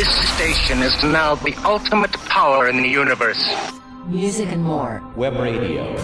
This station is now the ultimate power in the universe. Music and more. Web radio.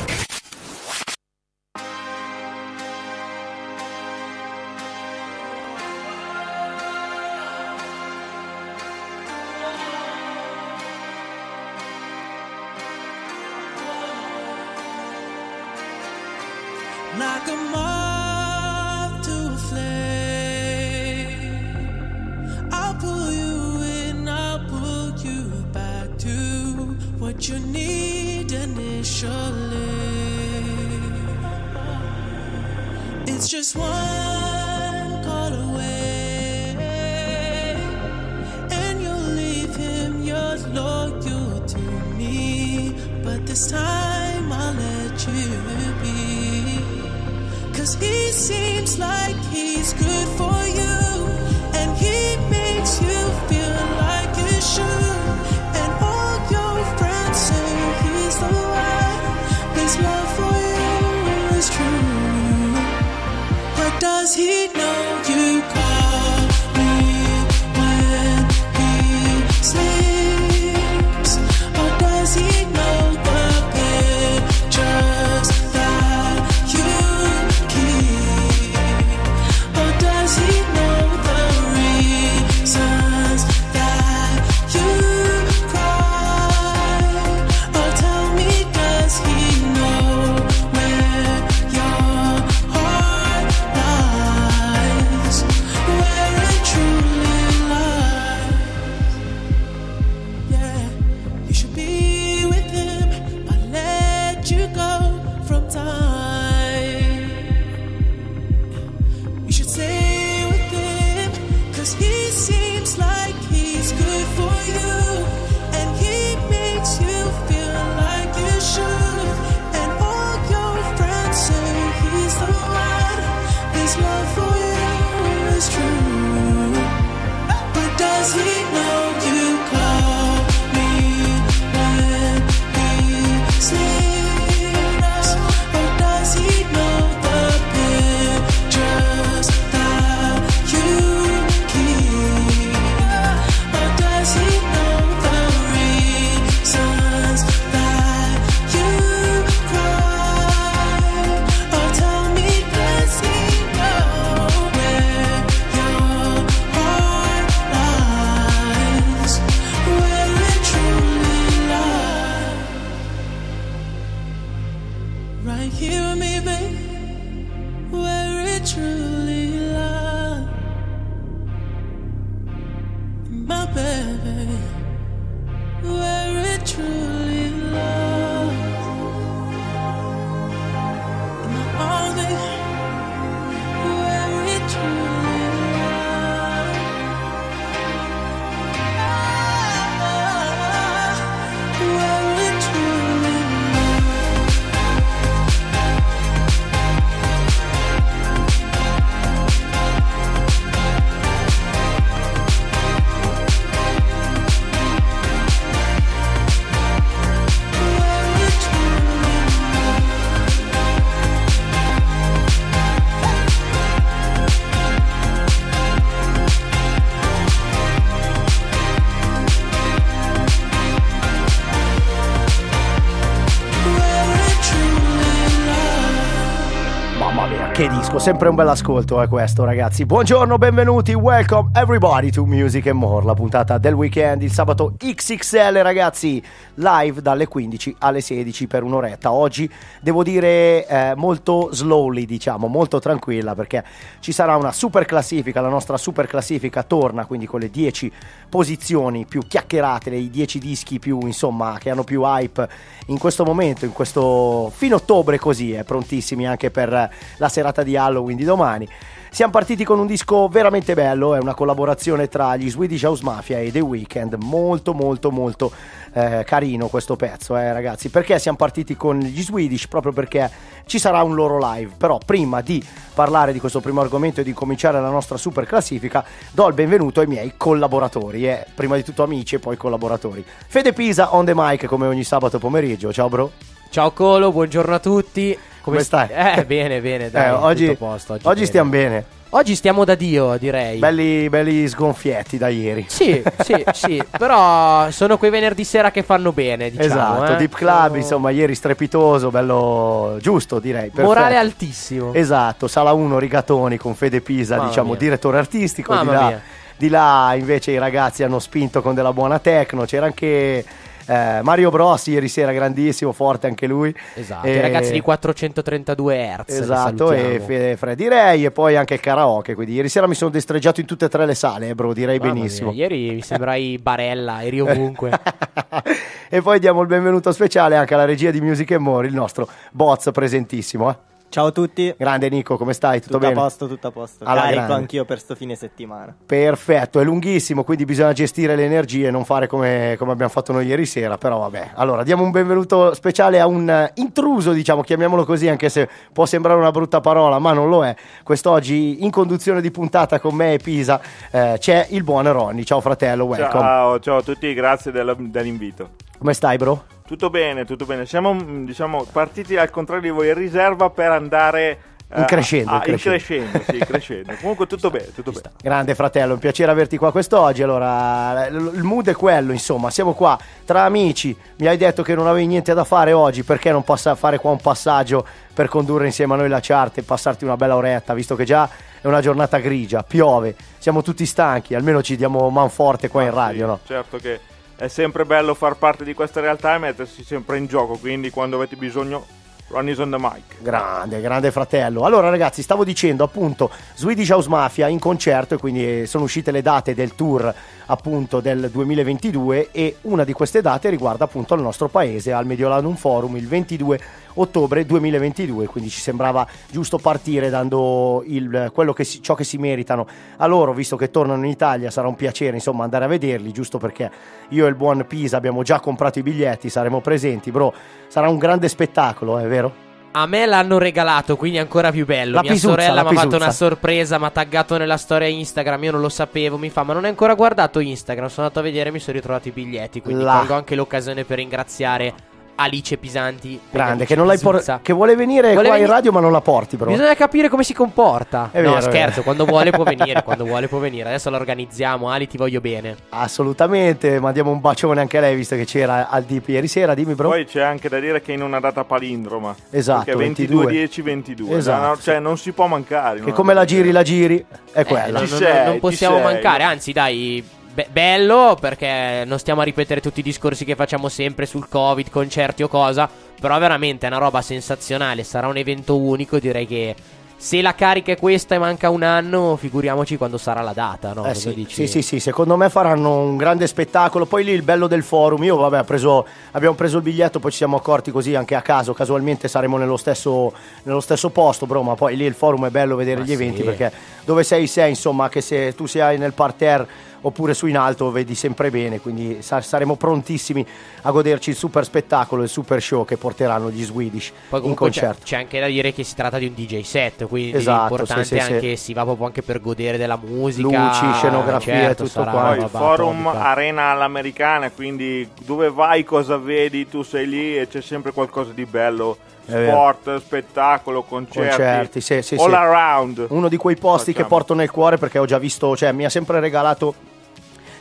Che disco, sempre un bel ascolto è questo ragazzi. Buongiorno, benvenuti, welcome everybody to Music and More, la puntata del weekend, il sabato XXL ragazzi, live dalle 15 alle 16 per un'oretta. Oggi devo dire eh, molto slowly, diciamo, molto tranquilla perché ci sarà una super classifica, la nostra super classifica torna, quindi con le 10 posizioni più chiacchierate, i 10 dischi più, insomma, che hanno più hype in questo momento, in questo fine ottobre così, è prontissimi anche per la serata di Halloween di domani. Siamo partiti con un disco veramente bello, è una collaborazione tra gli Swedish House Mafia e The Weeknd, molto molto molto eh, carino questo pezzo, eh, ragazzi. Perché siamo partiti con gli Swedish? Proprio perché ci sarà un loro live. Però prima di parlare di questo primo argomento e di cominciare la nostra super classifica, do il benvenuto ai miei collaboratori, eh. prima di tutto amici e poi collaboratori. Fede Pisa on the mic come ogni sabato pomeriggio, ciao bro. Ciao Colo, buongiorno a tutti. Come stai? Eh, bene, bene, dai, Eh, oggi posto, oggi oggi bene. stiamo bene. Oggi stiamo da Dio, direi. Belli, belli sgonfietti da ieri. Sì, sì, sì, però sono quei venerdì sera che fanno bene, diciamo. esatto, eh. Deep Club, Sono- insomma, ieri strepitoso, bello giusto direi. Morale perfetto. altissimo. Esatto, Sala 1 Rigatoni con Fede Pisa, Mamma diciamo, mia. direttore artistico. Di Mamma là, mia. di là invece i ragazzi hanno spinto con della buona techno. C'era anche eh, Mario Bros ieri sera, grandissimo, forte anche lui. Esatto, E- i ragazzi di 432 Hz. Esatto, e. Fe- Freddy Ray e poi anche il karaoke. Quindi ieri sera mi sono destreggiato in tutte e tre le sale, eh, bro, direi Mamma benissimo. mia, ieri mi sembrai Barella, eri ovunque. e poi diamo il benvenuto speciale anche alla regia di Music and More, il nostro Boz presentissimo. eh. Ciao a tutti. Grande Nico, come stai? Tutto, Tutto, a bene? posto, tutto a posto. Alla Carico grande. anch'io per sto fine settimana. Perfetto, è lunghissimo, quindi bisogna gestire le energie, non fare come, come abbiamo fatto noi ieri sera, però vabbè. Allora, diamo un benvenuto speciale a un intruso, diciamo, chiamiamolo così, anche se può sembrare una brutta parola, ma non lo è. Quest'oggi in conduzione di puntata con me e Pisa eh, c'è il buon Ronny. Ciao fratello, welcome. Ciao, ciao a tutti, grazie dell'invito. Come stai, bro? Tutto bene, tutto bene. Siamo mm, diciamo, partiti al contrario di voi in riserva per andare eh, In crescendo, a- in in crescendo. crescendo, sì, crescendo. Comunque tutto bene, tutto bene. Grande fratello, un piacere averti qua quest'oggi. Allora, il mood è quello, insomma, siamo qua tra amici. Mi hai detto che non avevi niente da fare oggi, perché non possa fare qua un passaggio per condurre insieme a noi la chart e passarti una bella oretta, visto che già è una giornata grigia, piove, siamo tutti stanchi, almeno ci diamo man forte qua in Ah, radio, sì, no? Certo che è sempre bello far parte di questa realtà e mettersi sempre in gioco, quindi quando avete bisogno, Ronnie's on the mic. Grande, grande fratello. Allora, ragazzi, stavo dicendo appunto Swedish House Mafia in concerto e quindi eh, sono uscite le date del tour appunto del 2022 e una di queste date riguarda appunto il nostro paese al Mediolanum Forum il 22 ottobre 2022, quindi ci sembrava giusto partire dando il- che si- ciò che si meritano a loro, visto che tornano in Italia, sarà un piacere insomma andare a vederli, giusto perché io e il buon Pisa abbiamo già comprato i biglietti, saremo presenti, bro, sarà un grande spettacolo, è vero? A me l'hanno regalato, quindi è ancora più bello. La Mia pisuzza, sorella la mi ha fatto una sorpresa, mi ha taggato nella storia Instagram, io non lo sapevo, mi fa, ma non hai ancora guardato Instagram, sono andato a vedere e mi sono ritrovato i biglietti, quindi La- colgo anche l'occasione per ringraziare Alice Pisanti. Grande, che, non l'hai por- che vuole venire Vuole qua in veni- radio ma non la porti, bro. Bisogna capire come si comporta. È no, vero, scherzo, quando vuole può venire, quando vuole può venire. Adesso la organizziamo, Ali ti voglio bene. Assolutamente, mandiamo un bacione anche a lei visto che c'era al DP ieri sera, dimmi bro. Poi c'è anche da dire che è in una data palindroma. Esatto, Perché 22. 22 10 22. Esatto, No, cioè non si può mancare. che come la giri la giri è Eh, quella. non, Ci non- sei, non possiamo mancare, anzi dai, be- bello perché non stiamo a ripetere tutti i discorsi che facciamo sempre sul Covid, concerti o cosa, però veramente è una roba sensazionale, sarà un evento unico, direi che se la carica è questa e manca un anno, figuriamoci quando sarà la data, no? Eh sì, dici? sì, sì, sì, secondo me faranno un grande spettacolo. Poi lì il bello del forum, io vabbè, preso- abbiamo preso il biglietto, poi ci siamo accorti così anche a caso, casualmente saremo nello stesso, nello stesso posto, bro, ma poi lì il forum è bello vedere Ma gli eventi sì. perché dove sei sei, insomma, che se tu sei nel parterre oppure su in alto vedi sempre bene, quindi sa- saremo prontissimi a goderci il super spettacolo, il super show che porteranno gli Swedish Poi in comunque c'è, concerto. c'è anche da dire che si tratta di un DJ set, quindi Esatto, l'importante sì, sì, sì. anche si va proprio anche per godere della musica, Luci, scenografia e certo, tutto sarà quanto. Poi il forum atomica. arena all'americana, quindi dove vai, cosa vedi, tu sei lì e c'è sempre qualcosa di bello. Sport, spettacolo, concerti, Concerti, sì, sì, all sì. around. uno di quei posti che Facciamo. porto nel cuore perché ho già visto, cioè mi ha sempre regalato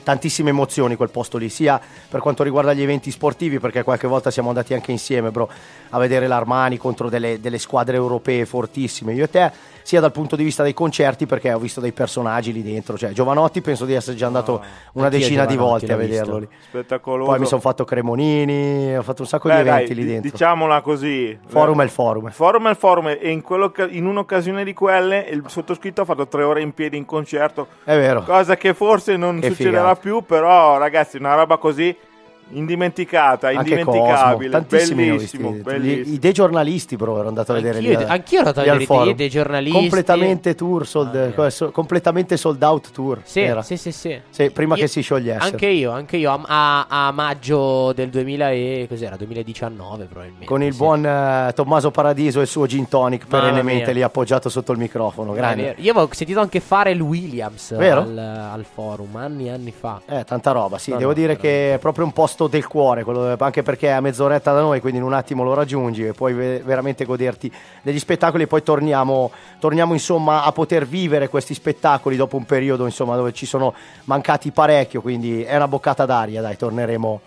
tantissime emozioni quel posto lì, sia per quanto riguarda gli eventi sportivi, perché qualche volta siamo andati anche insieme, bro, a vedere l'Armani contro delle, delle squadre europee fortissime, io e te, sia dal punto di vista dei concerti, perché ho visto dei personaggi lì dentro, cioè Giovanotti penso di essere già andato una Anch'io decina di volte a vederlo visto. lì. Spettacoloso. Poi mi sono fatto Cremonini, ho fatto un sacco Beh, di dai, eventi lì di- dentro. Diciamola così. Forum è il forum. Forum è il forum e in, in un'occasione di quelle il sottoscritto ha fatto tre ore in piedi in concerto, È vero. cosa che forse non Che succederà figata. più, però ragazzi una roba così indimenticata, Anche indimenticabile, bellissimo, bellissimo. Gli- I dei giornalisti, bro, ero andato a vedere Anch'io- lì. anch'io ero andato a vedere i forum. dei giornalisti. Completamente tour, sold, Ah, so- completamente sold out tour. Sì, era. sì, sì, sì. Sì, prima Io- che si sciogliesse. Anche io, anche io a, a- a maggio del 2000 e cos'era? 2019 probabilmente. Con il sì. buon eh, Tommaso Paradiso e il suo gin tonic Mamma perennemente mia. lì appoggiato sotto il microfono. Grande. Io avevo sentito anche fare il Williams al, al forum anni e anni fa. Eh, tanta roba, sì, No, devo no, dire che veramente. è proprio un posto posto del cuore, quello- anche perché è a mezz'oretta da noi, quindi in un attimo lo raggiungi e puoi ve- veramente goderti degli spettacoli e poi torniamo, torniamo insomma a poter vivere questi spettacoli dopo un periodo insomma dove ci sono mancati parecchio, quindi è una boccata d'aria, dai, torneremo.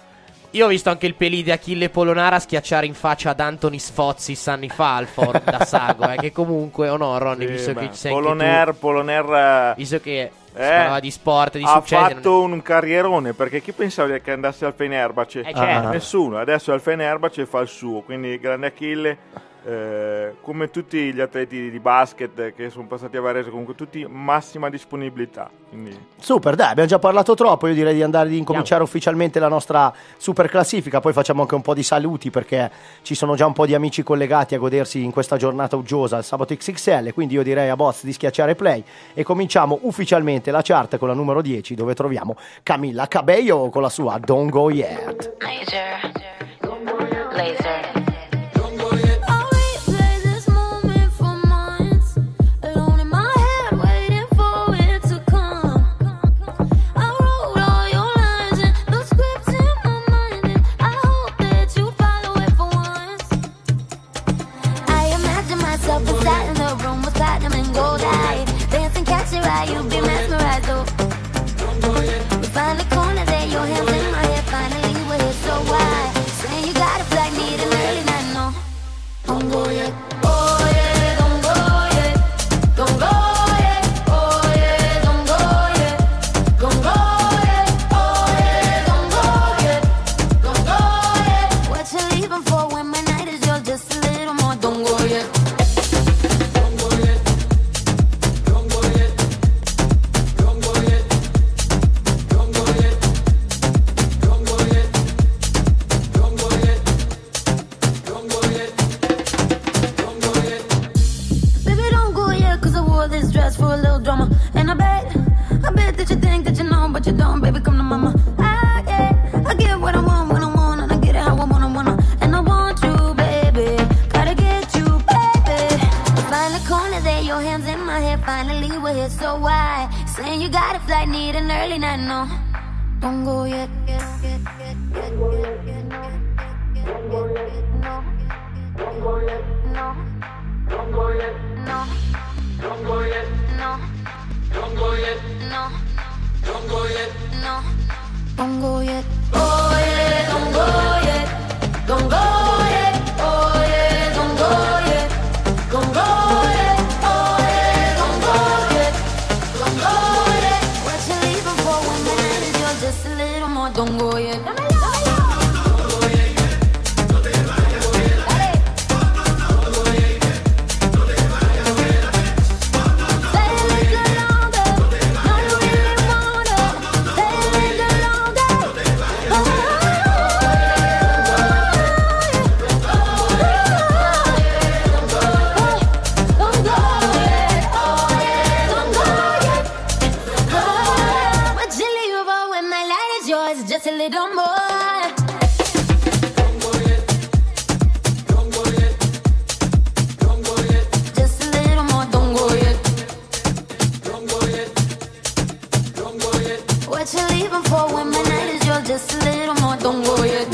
Io ho visto anche il pelì di Achille Polonara schiacciare in faccia ad Anthony Sfozzi anni fa al Ford da Sago. Eh, che comunque, o no, Ronny, Sì, visto beh, che ci sei anche Poloner, Poloner visto che si eh, parlava di sport, di ha successi. fatto un carrierone perché chi pensava che andasse al Fenerbahce? Eh, certo. Nessuno, adesso al Fenerbahce fa il suo, quindi grande Achille, eh, come tutti gli atleti di basket che sono passati a Varese, comunque tutti massima disponibilità. Quindi Super, dai, abbiamo già parlato troppo. Io direi di andare di incominciare ufficialmente la nostra super classifica. Poi facciamo anche un po' di saluti perché ci sono già un po' di amici collegati a godersi in questa giornata uggiosa il sabato XXL. Quindi io direi a Boz di schiacciare play e cominciamo ufficialmente la chart con la numero 10 dove troviamo Camilla Cabello con la sua Don't Go Yet. Laser. Laser.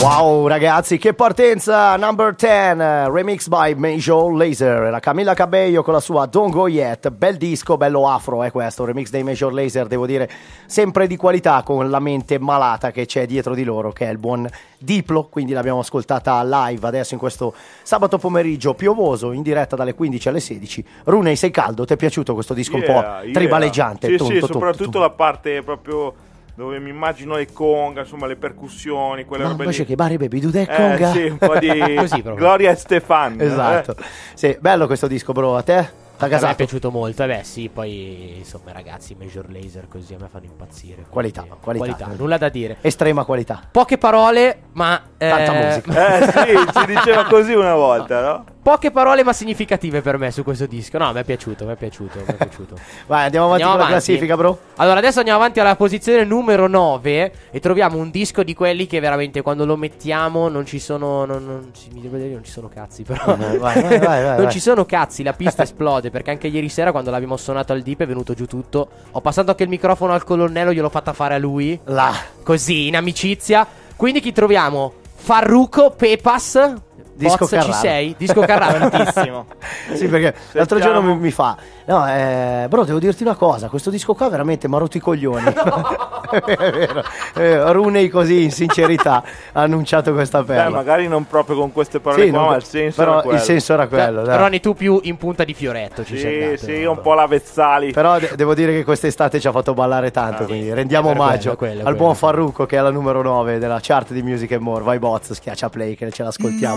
Wow ragazzi, che partenza! Number 10, eh, remix by Major Laser. La Camilla Cabello con la sua Don't Go Yet. Bel disco, bello afro è questo, remix dei Major Laser, devo dire, sempre di qualità con la mente malata che c'è dietro di loro, che è il buon Diplo. Quindi l'abbiamo ascoltata live adesso in questo sabato pomeriggio piovoso, in diretta dalle 15 alle 16. Runei, sei caldo? Ti è piaciuto questo disco un Yeah, po' yeah. tribaleggiante? Sì, Tum, sì, tum, soprattutto tum. la parte proprio dove mi immagino le conga, insomma le percussioni, quelle Ma robe invece lì. che Bari Baby, Dudè Eh, Conga. sì, un po' di Così proprio. Gloria e Stefan. Esatto. eh. Sì, bello questo disco, bro. A te? T'ha A me è gasato? piaciuto molto. Eh beh, sì, poi insomma, ragazzi, Major Laser così a me fanno impazzire. Qualità, quindi- qualità. nulla da dire. Estrema qualità. Poche parole, ma. Tanta eh, musica. Eh sì, si diceva così una volta, no? Poche parole, ma significative per me su questo disco. No, mi è piaciuto, mi è piaciuto, mi è piaciuto. Vai, andiamo avanti Andiamo con la classifica, bro. Allora, adesso andiamo avanti alla posizione numero 9 e troviamo un disco di quelli che veramente quando lo mettiamo non ci sono. Non, non, ci, mi devo dire, non ci sono cazzi, però. Vai, vai, vai, vai, non ci sono cazzi, la pista esplode. Perché anche ieri sera, quando l'abbiamo suonato al Deep, è venuto giù tutto. Ho passato anche il microfono al colonnello, gliel'ho fatta fare a lui. Là. Così, in amicizia. Quindi chi troviamo? Farruco, Pepas. Disco Boz, ci Carrara. sei? Disco Carrara. Tantissimo. Sì, perché l'altro giorno mi, mi fa: No, eh, bro, devo dirti una cosa. Questo disco qua veramente mi ha rotto i coglioni. è vero. Eh, Runei così, in sincerità, ha annunciato questa Beh, perla. magari non proprio con queste parole Sì, qua, non- ma il senso però era quello. il senso era quello. dai. Ronny, tu più in punta di fioretto ci sei Sì, andato. sì, un po' la Vezzali. Però de- devo dire che quest'estate ci ha fatto ballare tanto, quindi rendiamo per omaggio quello, quello, al quello. buon Farruco che è la numero 9 della chart di Music and More. Vai Boz, schiaccia play che ce No l'ascoltiamo.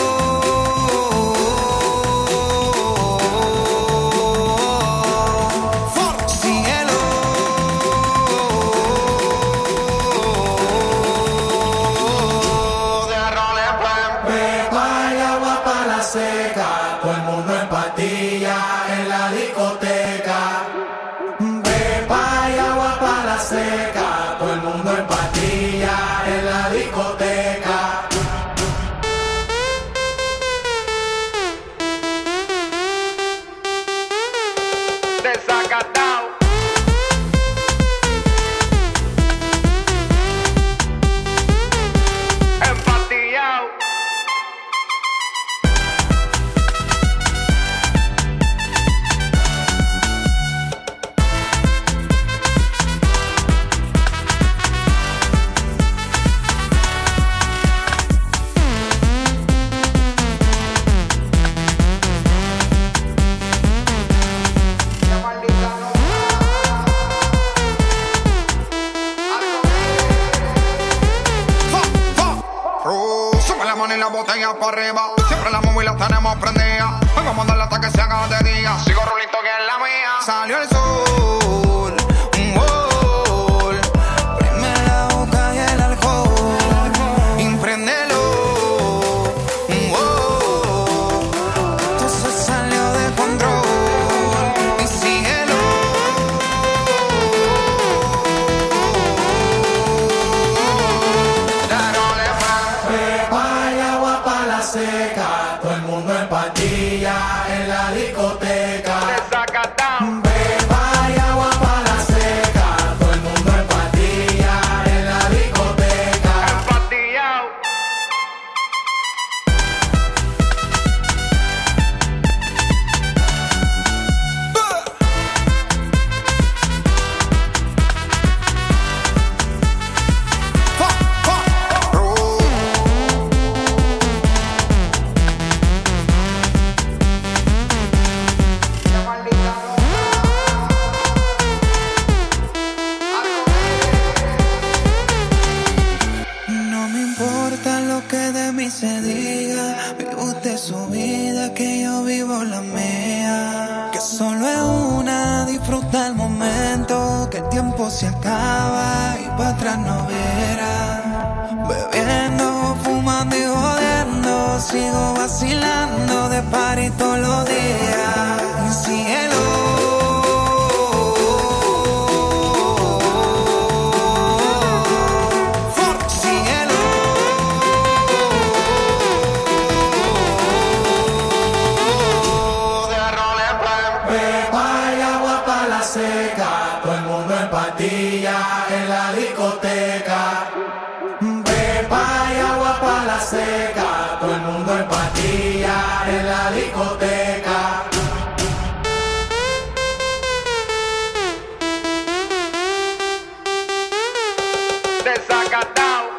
down.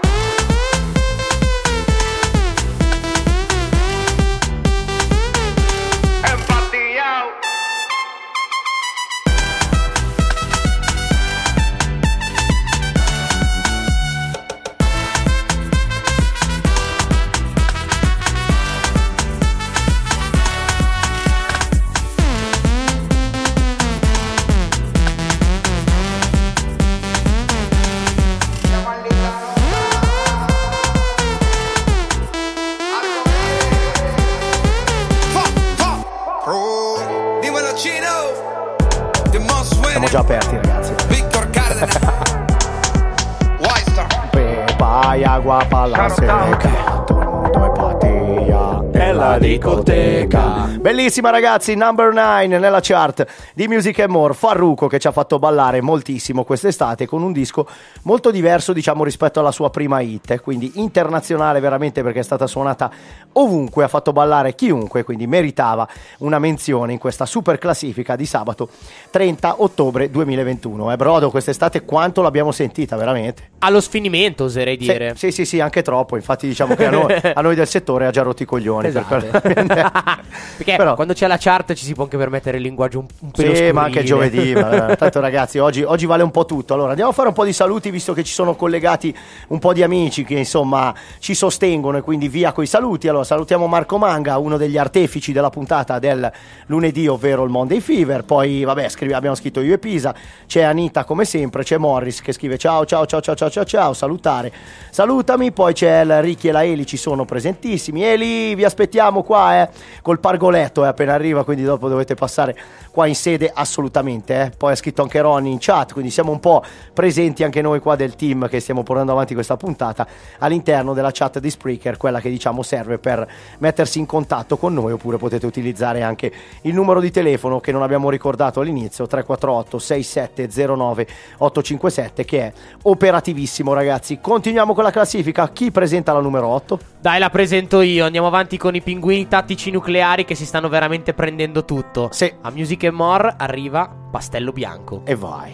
Bellissima ragazzi, number 9 nella chart di Music and More. Farruko che ci ha fatto ballare moltissimo quest'estate con un disco molto diverso diciamo rispetto alla sua prima hit. Quindi internazionale veramente perché è stata suonata ovunque, ha fatto ballare chiunque, quindi meritava una menzione in questa super classifica di sabato 30 ottobre 2021. Eh Brodo, quest'estate quanto l'abbiamo sentita veramente? Allo sfinimento, oserei Sì, dire. Sì, sì, sì, anche troppo. Infatti, diciamo che a noi, a noi del settore ha già rotto i coglioni. per Esatto. quello- Perché Però- quando c'è la chart ci si può anche permettere il linguaggio un, un pelo Sì, ma anche giovedì. ma, eh, tanto, ragazzi, oggi, oggi vale un po' tutto. Allora, andiamo a fare un po' di saluti, visto che ci sono collegati un po' di amici che insomma ci sostengono. E quindi via coi saluti. Allora, salutiamo Marco Manga, uno degli artefici della puntata del lunedì, ovvero il Monday Fever. Poi, vabbè, scrivi- abbiamo scritto io e Pisa. C'è Anita, come sempre. C'è Morris che scrive ciao, ciao, ciao, ciao, ciao, ciao, ciao. Salutare. Salutami. Poi c'è il Ricky e la Eli, ci sono presentissimi. Eli, vi aspettiamo qua, eh, col pargoletto, eh, appena arriva. Quindi dopo dovete passare qua in sede assolutamente. eh. Poi ha scritto anche Ronny in chat, quindi siamo un po' presenti anche noi qua del team che stiamo portando avanti questa puntata all'interno della chat di Spreaker, quella che diciamo serve per mettersi in contatto con noi, oppure potete utilizzare anche il numero di telefono che non abbiamo ricordato all'inizio, 348 6709 857, che è operativissimo ragazzi. Continuiamo con la classifica, chi presenta la numero 8? Dai, la presento io. Andiamo avanti con i pinguini tattici nucleari che si stanno veramente prendendo tutto. Sì. A Music and More arriva Pastello Bianco. E vai.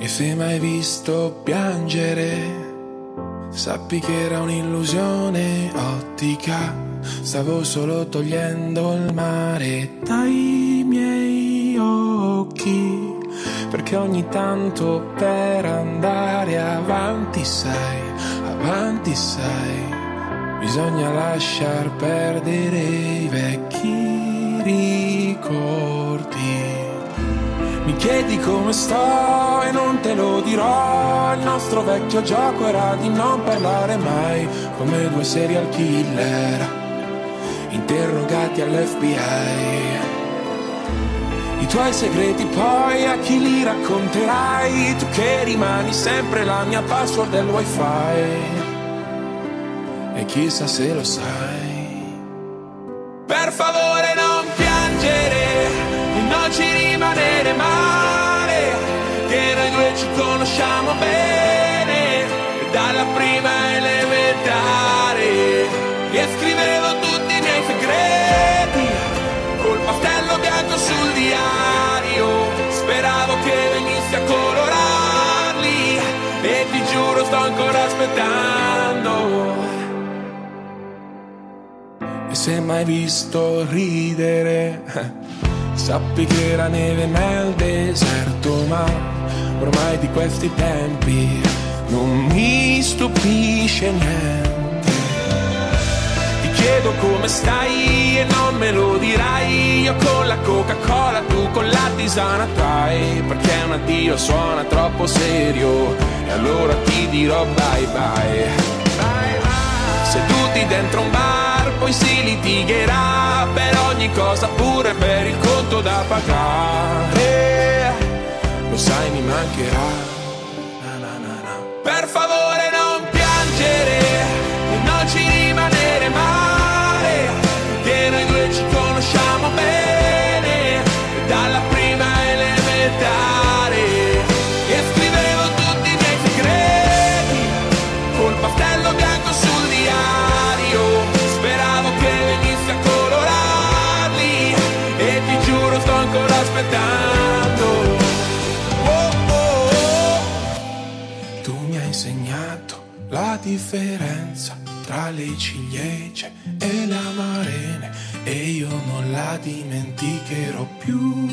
E se mai visto piangere, sappi che era un'illusione ottica. Stavo solo togliendo il mare dai miei occhi. Perché ogni tanto per andare avanti, sai, avanti, sai, bisogna lasciar perdere i vecchi ricordi. Mi chiedi come sto e non te lo dirò. Il nostro vecchio gioco era di non parlare mai come due serial killer interrogati all'FBI. I tuoi segreti poi a chi li racconterai? Tu che rimani sempre la mia password del wifi. E chissà se lo sai. Per favore non piangere e non ci rimanere male, sto ancora aspettando. E se mai visto ridere, sappi che era neve nel deserto, ma ormai di questi tempi non mi stupisce niente. Chiedo come stai e non me lo dirai. Io con la Coca-Cola, tu con la tisana trai. Perché un addio suona troppo serio. E allora ti dirò bye bye. Seduti dentro un bar, poi si litigherà per ogni cosa, pure per il conto da pagare. Lo sai, mi mancherà. La differenza tra le ciliegie e le amarene e io non la dimenticherò più.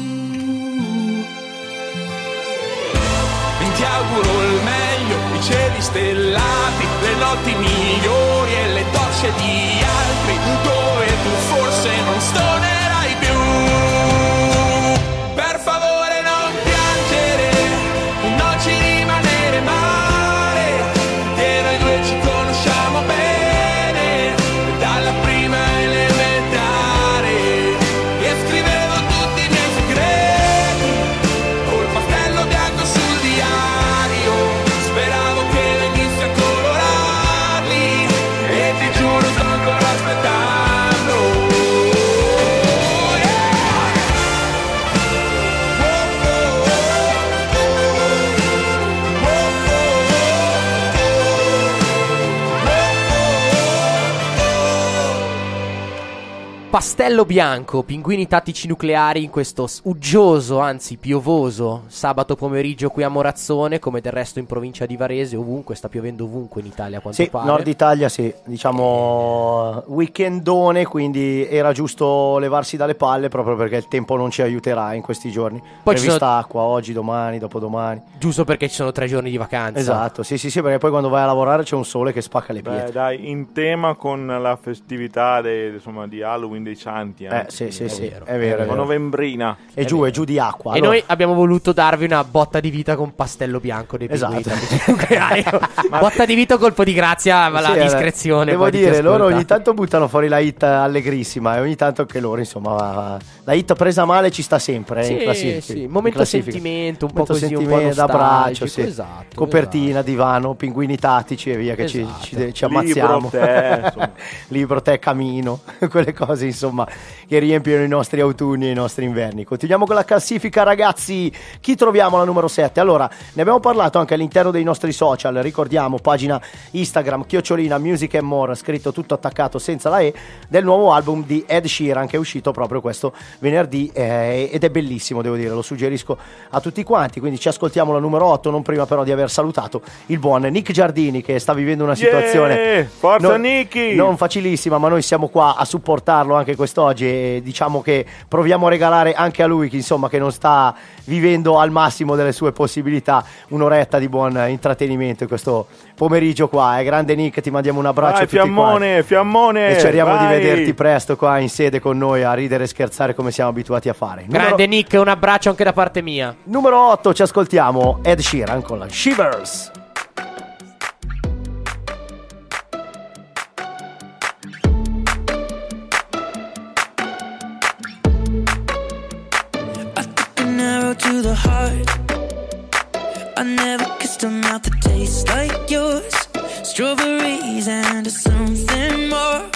Ti auguro il meglio, i cieli stellati, le notti migliori e le docce di altri, Pastello bianco, pinguini tattici nucleari in questo uggioso, anzi piovoso, sabato pomeriggio qui a Morazzone, come del resto in provincia di Varese, ovunque, sta piovendo ovunque in Italia quanto Sì, pare. Nord Italia sì, diciamo weekendone, quindi era giusto levarsi dalle palle proprio perché il tempo non ci aiuterà in questi giorni. Poi ci Prevista sono- acqua oggi, domani, dopodomani. Giusto perché ci sono tre giorni di vacanza. Esatto, sì sì sì, perché poi quando vai a lavorare c'è un sole che spacca le Beh, pietre. dai, in tema con la festività de- insomma, di Halloween dei Santi. Eh anche, sì sì sì, vero, è vero. È vero. novembrina. E giù, è giù di acqua. E allora- noi abbiamo voluto darvi una botta di vita con pastello bianco dei Esatto. nucleari. botta di vita, colpo di grazia, ma la Sì, eh, discrezione. Devo dire, loro ogni tanto buttano fuori la hit allegrissima e ogni tanto anche loro, insomma, va- va- la hit presa male ci sta sempre eh, in Sì, classifica. sì, in momento classifica. sentimento, un po' Momento così, un po' sentimento, d'abbraccio, nostalgico, sì. esatto, copertina, divano, pinguini tattici e via che ci- Esatto. ci, ci Libro, ammazziamo. tè, insomma. Libro, tè, camino, quelle cose insomma che riempiono i nostri autunni e i nostri inverni. Continuiamo con la classifica ragazzi, chi troviamo alla numero 7? Allora, ne abbiamo parlato anche all'interno dei nostri social, ricordiamo pagina Instagram, chiocciolina, music and more, scritto tutto attaccato senza la E, del nuovo album di Ed Sheeran che è uscito proprio questo venerdì eh, ed è bellissimo devo dire, lo suggerisco a tutti quanti, quindi ci ascoltiamo la numero 8, non prima però di aver salutato il buon Nick Giardini che sta vivendo una situazione Yeah! Forza non- Nicky! non facilissima, ma noi siamo qua a supportarlo anche quest'oggi e diciamo che proviamo a regalare anche a lui, che insomma che non sta vivendo al massimo delle sue possibilità, un'oretta di buon intrattenimento in questo pomeriggio qua. Eh. Grande Nick, ti mandiamo un abbraccio Vai, tutti quanti. fiammone, fiammone. E speriamo di vederti presto qua in sede con noi a ridere e scherzare come siamo abituati a fare. Grande Numero, Nick, un abbraccio anche da parte mia. numero 8 ci ascoltiamo Ed Sheeran con la Shivers. I never kissed a mouth that tastes like yours. Strawberries and something more.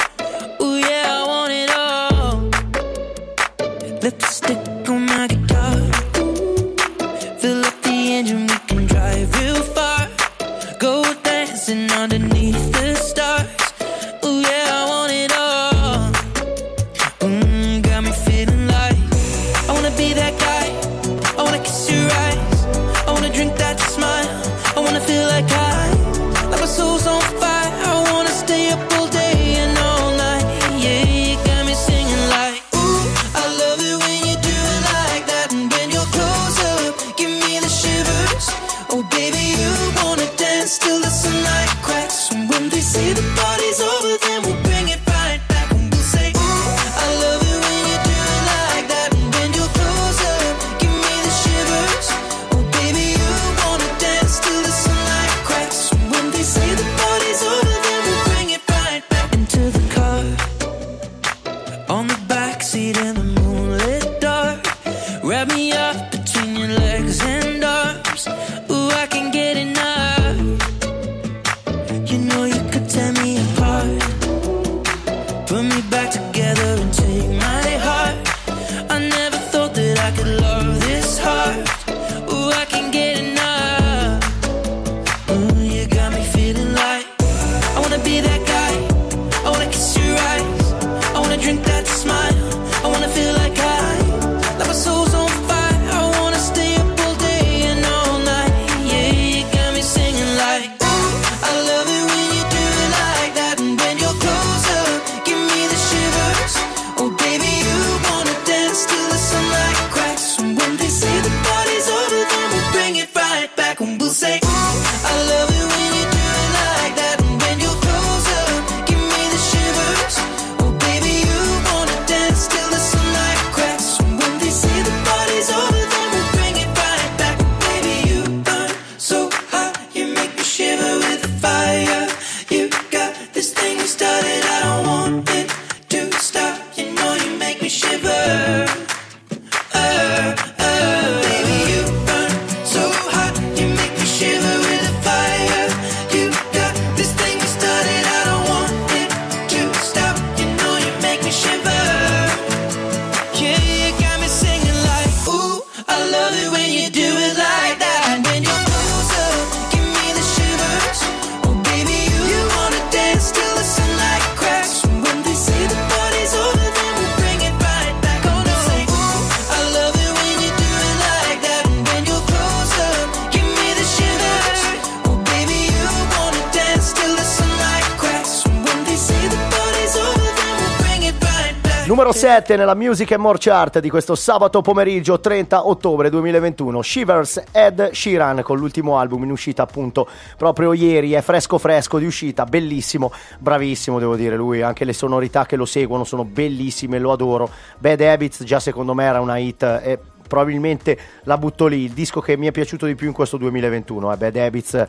7 nella Music and More Chart di questo sabato pomeriggio 30 ottobre 2021. Shivers Ed Sheeran con l'ultimo album in uscita appunto proprio ieri. È fresco fresco di uscita, bellissimo, bravissimo devo dire lui. Anche le sonorità che lo seguono sono bellissime, lo adoro. Bad Habits già secondo me era una hit. E probabilmente la butto lì. Il disco che mi è piaciuto di più in questo 2021 è Bad Habits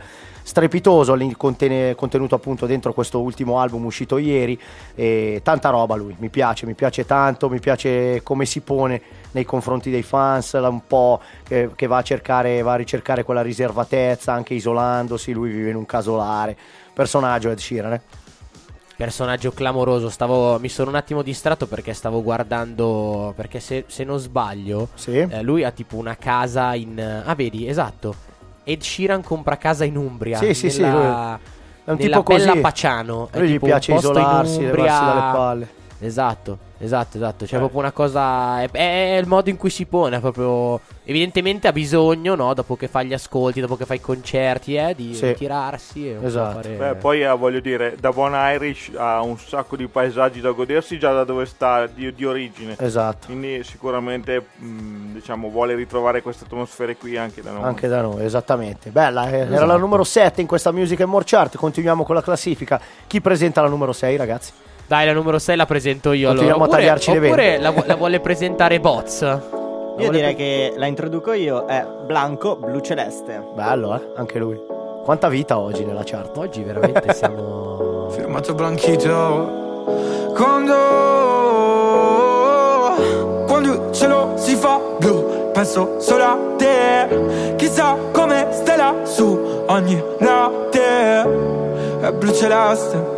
strepitoso contenuto appunto dentro questo ultimo album uscito ieri e tanta roba lui mi piace mi piace tanto mi piace come si pone nei confronti dei fans un po' che, che va a cercare va a ricercare quella riservatezza anche isolandosi lui vive in un casolare personaggio Ed Sheeran eh? Personaggio clamoroso, stavo, mi sono un attimo distratto perché stavo guardando, perché se, se non sbaglio, Sì. eh, lui ha tipo una casa in... Ah vedi, esatto, Ed Sheeran compra casa in Umbria. Sì, sì, sì, nella, lui è un nella tipo così. bella Paciano. È lui gli tipo un piace isolarsi Umbria. dalle palle Esatto, esatto, esatto. C'è Eh. proprio una cosa. È, è il modo in cui si pone. è Proprio. Evidentemente ha bisogno, no? Dopo che fa gli ascolti, dopo che fa i concerti, eh, di Sì. tirarsi e Esatto. fare- Beh, poi eh, voglio dire, da buon Irish ha un sacco di paesaggi da godersi già da dove sta di, di origine. esatto Quindi sicuramente mh, diciamo, vuole ritrovare queste atmosfere qui anche da noi. Anche da noi, esattamente. Bella, eh, era Esatto. la numero 7 in questa Music and More Chart. Continuiamo con la classifica. Chi presenta la numero 6, ragazzi? Dai, la numero 6 la presento io. Allora. Continuiamo a Oppure, tagliarci le oppure vene. la, vu- la vuole presentare Boz. Io direi che la introduco io, è Blanco Blu Celeste. Bello, eh? Anche lui. Quanta vita oggi nella chart. Oggi veramente siamo. Firmato Blanchito Quando Quando il cielo si fa blu Penso solo a te Chissà come stai lassù Ogni notte È blu celeste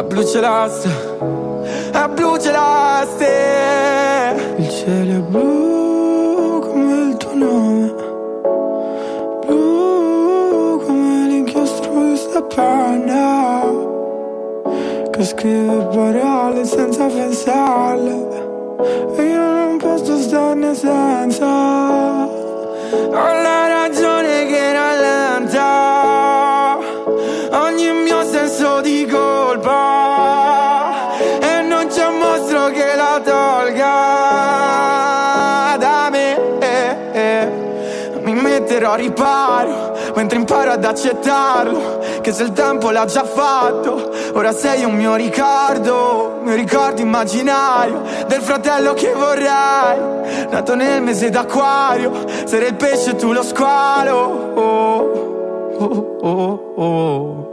È blu celeste È blu celeste Il cielo è blu come il tuo nome. Blu come l'inchiostro di sta penna che scrive parole senza pensarle. E io non posso starne senza. Ho a riparo mentre imparo ad accettarlo. Che se il tempo l'ha già fatto, ora sei un mio ricordo, mio ricordo immaginario del fratello che vorrei. Nato nel mese d'acquario, sarei il pesce e tu lo squalo. Oh, oh, oh, oh.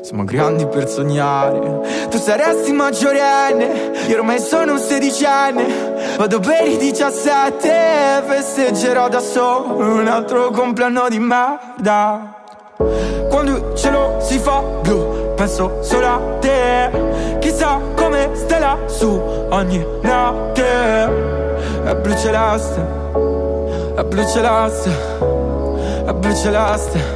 Siamo grandi per sognare. Tu saresti maggiorenne, io ormai sono un sedicenne. Vado per i 17 e festeggerò da solo un altro compleanno di merda. Quando il cielo si fa blu, penso solo a te. Chissà come stai lassù ogni notte. È blu celeste, è blu celeste, è blu celeste.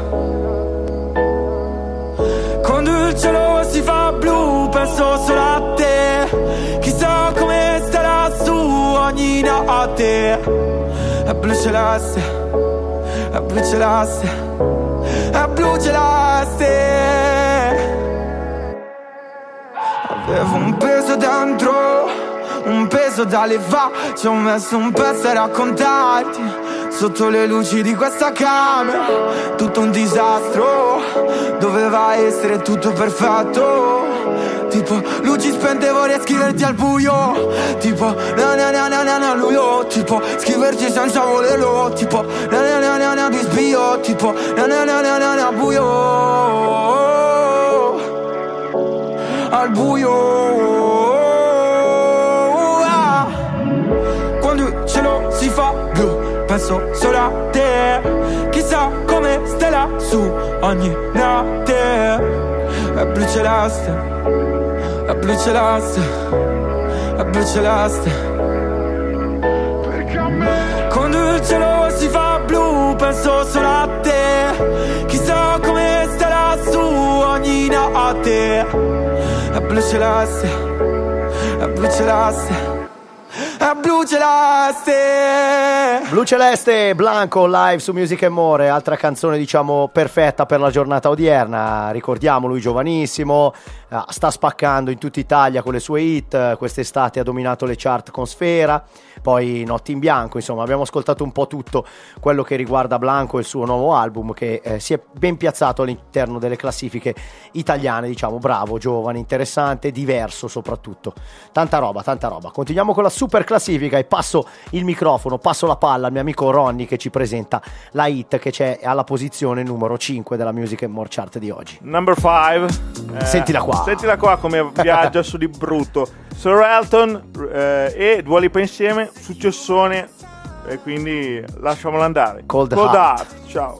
Cielo si fa blu penso solo a te. Chissà come stai lassù ogni notte. È blu celeste È blu celeste È blu celeste Avevo un peso dentro Un peso da levare. Ci ho messo un pezzo a raccontarti Sotto le luci di questa camera. Tutto un disastro Doveva essere tutto perfetto Tipo luci spente vorrei scriverti al buio Tipo na na na na na na luio Tipo scriverti senza volerlo Tipo na na na na na di sbio Tipo na na na na na na buio al buio Ah. Quando il cielo si fa blu Penso solo a te Chissà come stai lassù ogni notte. È blu celeste È blu celeste È blu celeste. Quando il cielo si fa blu Penso solo a te. Chissà come stai lassù ogni notte. È blu celeste È blu celeste a blu celeste. Blu Celeste, Blanco live su Music More, altra canzone diciamo perfetta per la giornata odierna, ricordiamo lui giovanissimo, eh, sta spaccando in tutta Italia con le sue hit, quest'estate ha dominato le chart con Sfera, poi Notti in Bianco, insomma abbiamo ascoltato un po' tutto quello che riguarda Blanco e il suo nuovo album che eh, si è ben piazzato all'interno delle classifiche italiane, diciamo bravo, giovane, interessante, diverso soprattutto, tanta roba, tanta roba. Continuiamo con la super classifica e passo il microfono, passo la palla al mio amico Ronny che ci presenta la hit che c'è alla posizione numero 5 della Music and More Chart di oggi. Number 5. Sentila qua. Sentila qua come viaggia su di brutto. Sir Elton eh, e Dua Lipa insieme, successone. E quindi lasciamolo andare. Cold Cold Heart. Heart. Ciao.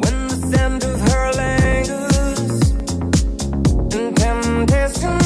When the of her lingers and temptation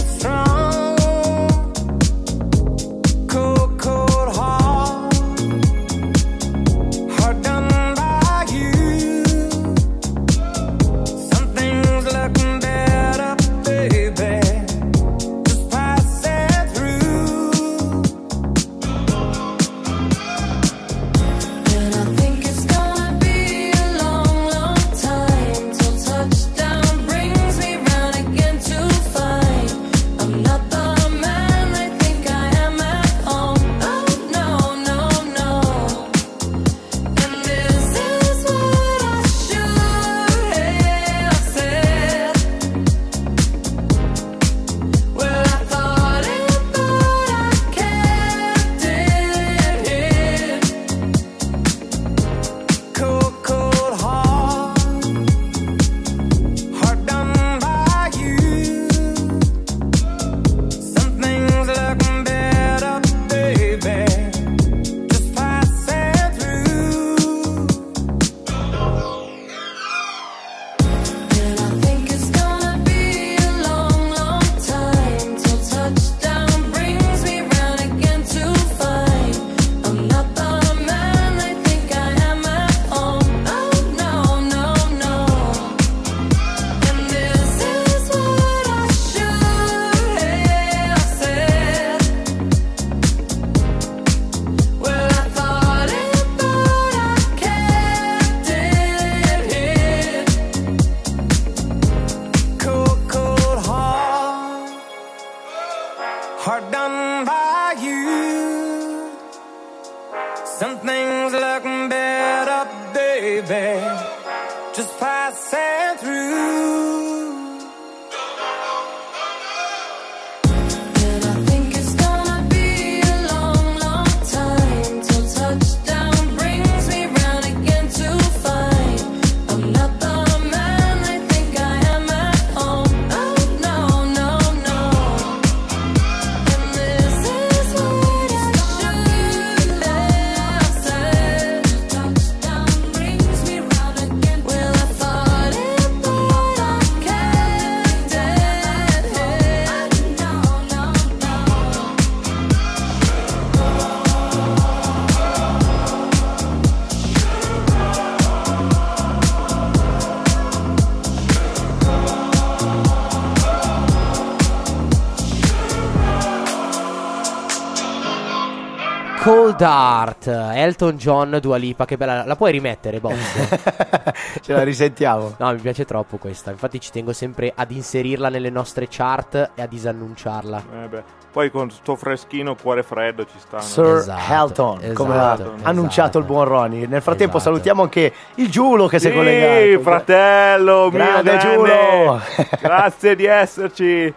Heart, Elton John, Dua Lipa, che bella. La puoi rimettere, Box? Ce la risentiamo. No, mi piace troppo questa. Infatti ci tengo sempre ad inserirla nelle nostre chart e a disannunciarla. Eh beh, Poi con sto freschino, cuore freddo ci sta. Sir Esatto, Helton, come ha esatto, annunciato esatto. il buon Ronnie. Nel frattempo Esatto. salutiamo anche il Giulo che si è Sì, collegato. fratello, mio Grande. Giulo. Grazie di esserci.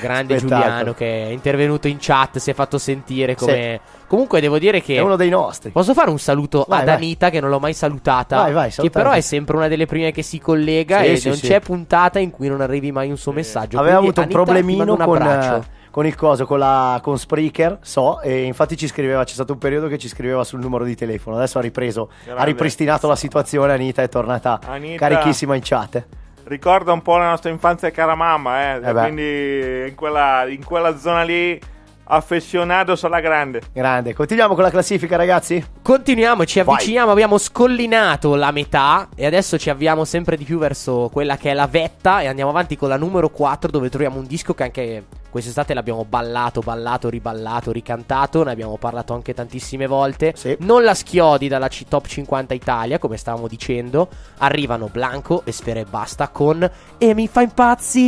Grande Spettacolo. Giuliano che è intervenuto in chat, si è fatto sentire come... Comunque devo dire che... È uno dei nostri. Posso fare un saluto Vai, ad vai. Anita che non l'ho mai salutata, Vai, vai, che salutala. però è sempre una delle prime che si collega Sì, e sì, non sì. c'è puntata in cui non arrivi mai un suo messaggio. Aveva Quindi, avuto un Anita, ti problemino un con, eh, con il coso, con, la, con Spreaker, so, e infatti ci scriveva, c'è stato un periodo che ci scriveva sul numero di telefono, adesso ha ripreso, ha Grande. ripristinato la situazione, Anita è tornata Anita. carichissima in chat. Ricorda un po' la nostra infanzia cara mamma, eh. Eh. Quindi in quella, in quella zona lì affezionados alla grande. Grande. Continuiamo con la classifica, ragazzi? Continuiamo, ci Vai. avviciniamo, abbiamo scollinato la metà e adesso ci avviamo sempre di più verso quella che è la vetta e andiamo avanti con la numero 4 dove troviamo un disco che anche quest'estate l'abbiamo ballato, ballato, riballato, ricantato, ne abbiamo parlato anche tantissime volte. Sì. Non la schiodi dalla C- Top 50 Italia, come stavamo dicendo. Arrivano Blanco e Sfera e Basta con E mi fa impazzire,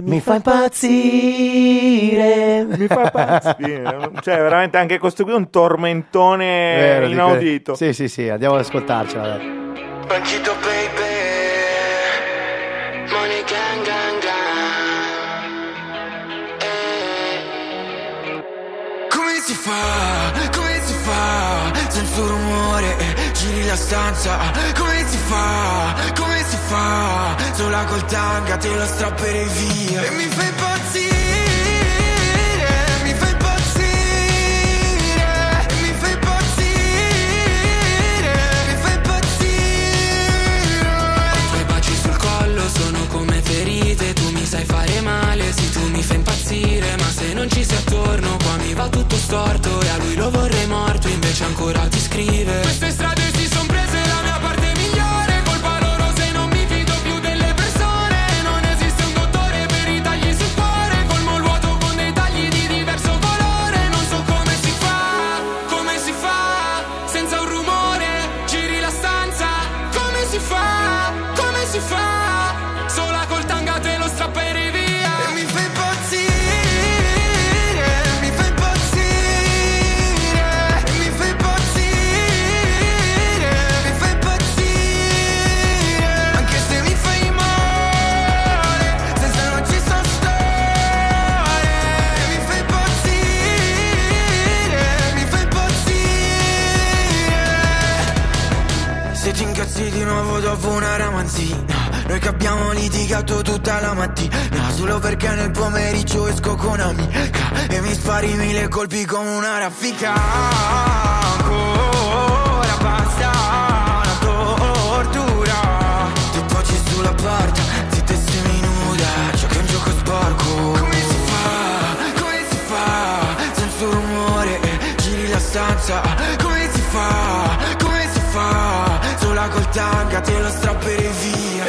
mi, Mi fa impazzire. Mi fa impazzire. cioè, veramente anche questo qui è un tormentone Vero, di inaudito. Sì, sì, sì, andiamo ad ascoltarcela. dai. Banchito baby fa, come si fa? Un rumore giri la stanza. Come si fa, come si fa? Sola col tanga te lo strapperei via. E mi fai impazzire mi fai impazzire Ma se non ci sei attorno qua mi va tutto storto E a lui lo vorrei morto invece ancora ti scrive. Queste strade ti incazzi di nuovo dopo una ramanzina Noi che abbiamo litigato tutta la mattina. Solo perché nel pomeriggio esco con amica. E mi spari mille colpi come una raffica. Ancora basta una tortura. Ti poggi sulla porta, zitta e seminuda. Giochi un gioco sporco. Come si fa, come si fa? Senza rumore, giri la stanza. Come si fa, col tanga te lo strapperei via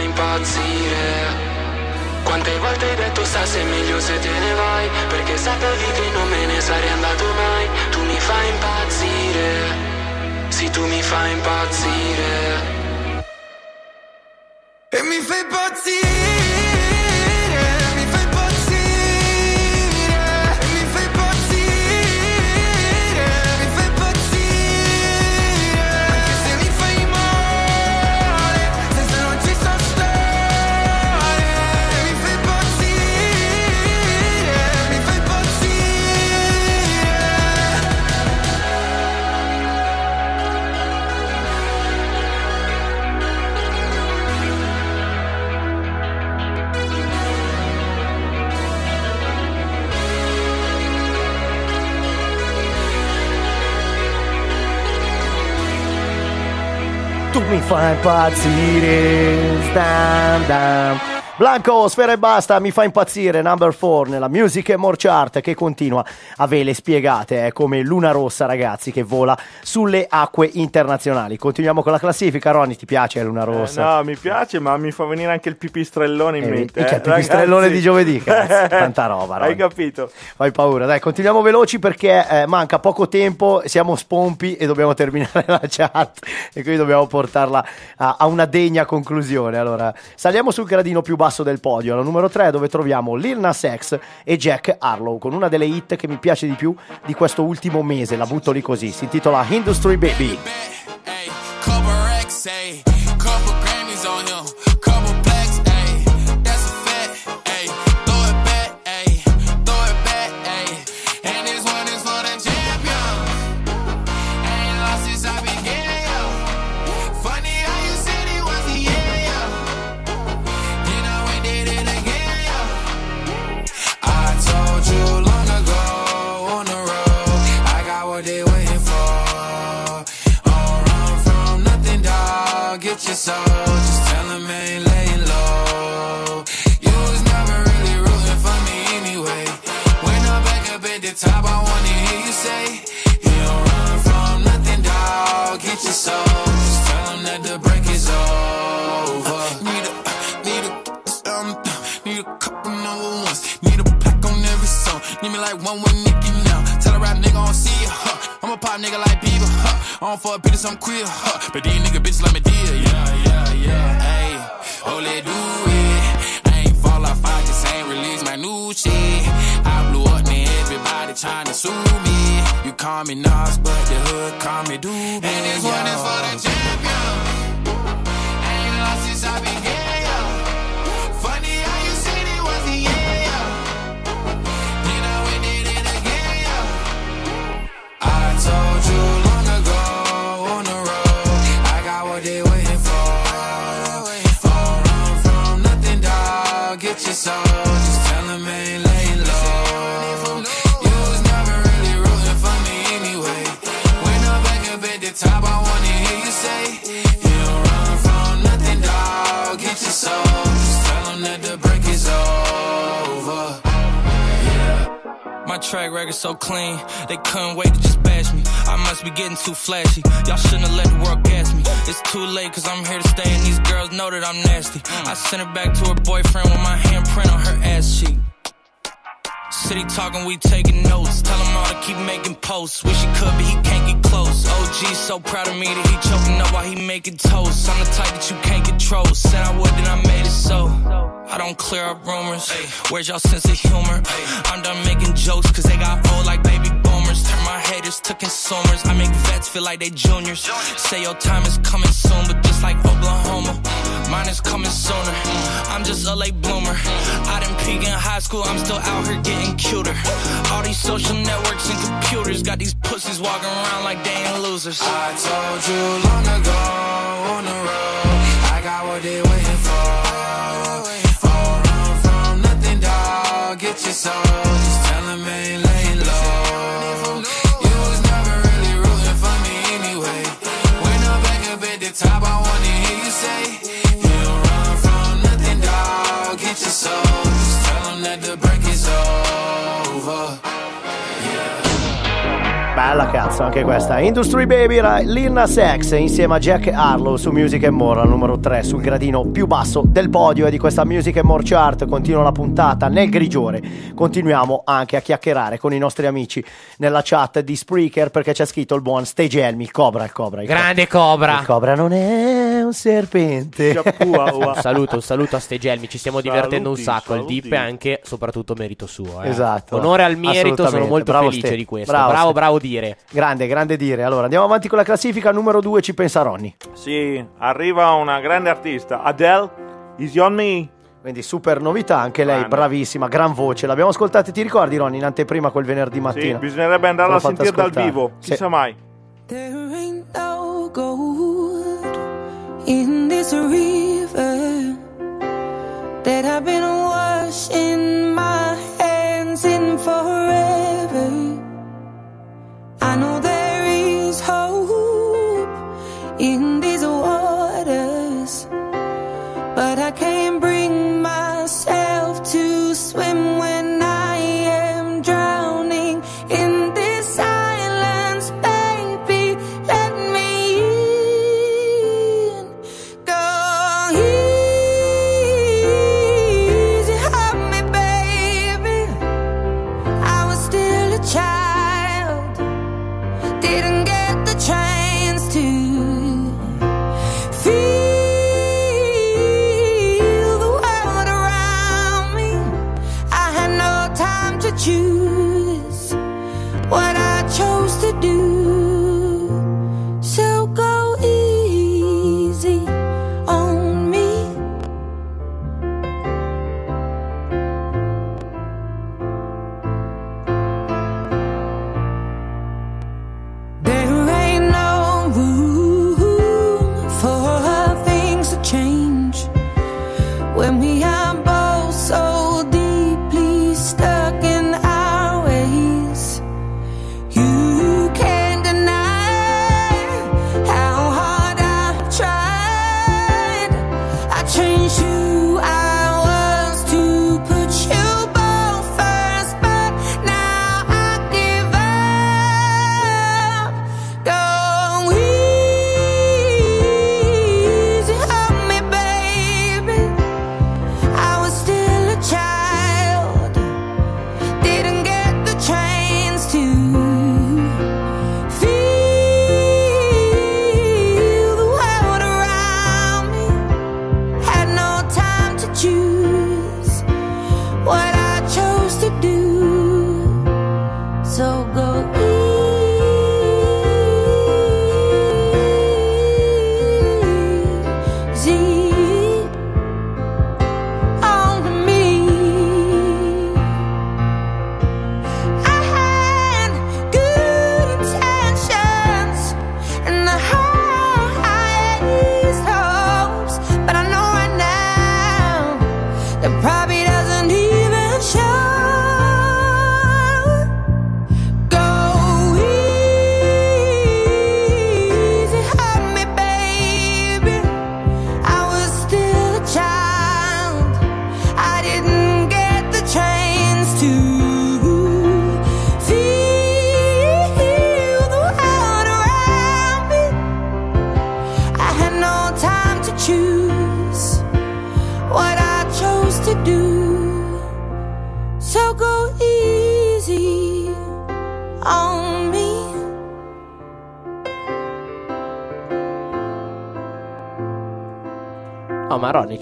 Impazzire. Quante volte hai detto sta se è meglio se te ne vai Perché sapevi che non me ne sarei andato mai. Tu mi fai impazzire. Sì tu mi fai impazzire. E mi fai impazzire Tu mi fai impazzire. Stam, dam. Blanco, sfera e basta, mi fa impazzire. Number 4 nella Music and More Chart che continua a vele spiegate. È come Luna Rossa, ragazzi, che vola sulle acque internazionali. Continuiamo con la classifica. Ronny, ti piace Luna Eh, Rossa? no, mi piace, ma mi fa venire anche il pipistrellone in Eh, mente. minchia, eh, il pipistrellone ragazzi. di giovedì, cazzo, tanta roba, Hai Ronny. capito? Fai paura, dai, continuiamo veloci perché eh, manca poco tempo, siamo spompi e dobbiamo terminare la chat e quindi dobbiamo portarla a, a una degna conclusione. Allora, saliamo sul gradino più basso del podio, alla numero 3 dove troviamo Lil Nas X e Jack Harlow con una delle hit che mi piace di più di questo ultimo mese, la butto lì così, si intitola Industry Baby. Couple like one with Nicky now. Tell a rap nigga I don't see ya. Huh. I'm a pop nigga like Bieber. Huh. I don't fuck bitches, I'm queer. Huh. But these nigga bitches like me dear. Yeah, yeah, yeah. Hey, oh, let do it. I ain't fall off, I just ain't release my new shit. I blew up, man, everybody trying to sue me. You call me Nas, but the hood call me Doobie. And this one is for the track record so clean, they couldn't wait to just bash me. I must be getting too flashy. Y'all shouldn't have let the world gas me. It's too late, cause I'm here to stay, and these girls know that I'm nasty. I sent her back to her boyfriend with my handprint on her ass cheek. City talking, we taking notes. Tell him all to keep making posts. Wish he could, but he can't get close. OG so proud of me that he choking up while he making toast. I'm the type that you can't control. Said I would, then I made it so. I don't clear up rumors. Where's y'all sense of humor? I'm done making jokes, cause they got old like baby my haters to consumers. I make vets feel like they juniors. Say your time is coming soon, but just like Oklahoma, mine is coming sooner. I'm just a late bloomer. I didn't peak in high school, I'm still out here getting cuter. All these social networks and computers got these pussies walking around like they ain't losers. I told you long ago on the road, I got what they waiting for. Don't run from nothing, dog. Get your soul. Bella cazzo anche questa Industry Baby era Lil Nas X insieme a Jack Harlow su Music and More al numero 3 sul gradino più basso del podio e di questa Music and More chart continua la puntata nel grigiore continuiamo anche a chiacchierare con i nostri amici nella chat di Spreaker perché c'è scritto il buon Stage Elmi il Cobra il Cobra il Grande Cobra. il Cobra non è un serpente Un saluto, un saluto a Stegelmi, ci stiamo divertendo un Saluti, sacco. Il saluti. dip è anche soprattutto merito suo. eh. Esatto. Onore al merito, sono molto Bravo felice Ste. di questo. Bravo, Bravo, bravo, dire. grande grande dire allora andiamo avanti con la classifica numero 2 ci pensa Ronny Sì, arriva una grande artista, Adele, Easy on Me. Quindi super novità, anche lei Grande. bravissima, gran voce. L'abbiamo ascoltata, ti ricordi Ronny, in anteprima quel venerdì Sì, mattina? bisognerebbe andarla a sentire dal vivo, Sì. chissà mai. There ain't no gold in this river that I've been washing my hands in forever. I know there is hope in these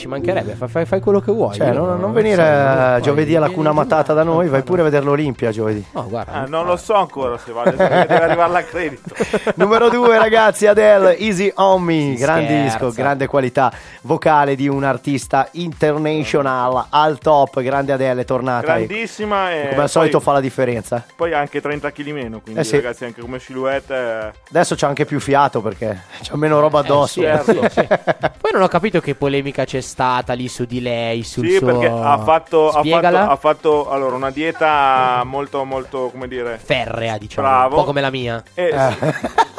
ci mancherebbe, fai, fai- fai quello che vuoi. Cioè, Io non, non venire eh, so, giovedì alla Cuna Matata da noi, vai pure a vedere l'Olimpia giovedì. No, guarda. Ah, non lo so ancora se vale, deve arrivare la credito. Numero due, ragazzi, Adele, Easy on Me, gran disco, grande qualità vocale di un artista international al top, grande Adele, è tornata. Grandissima e Come al solito poi, fa la differenza. poi anche 30 kg meno, quindi Eh sì. ragazzi anche come silhouette eh, Adesso c'ha anche più fiato perché c'ha meno roba addosso. Eh, sì, sì. Poi non ho capito che polemica c'è stata lì su di lei, sul Sì, suo... perché ha fatto, ha fatto, Spiegala. ha fatto, allora, una dieta molto, molto, come dire, Ferrea, diciamo, Bravo. un po' come la mia. Eh, sì.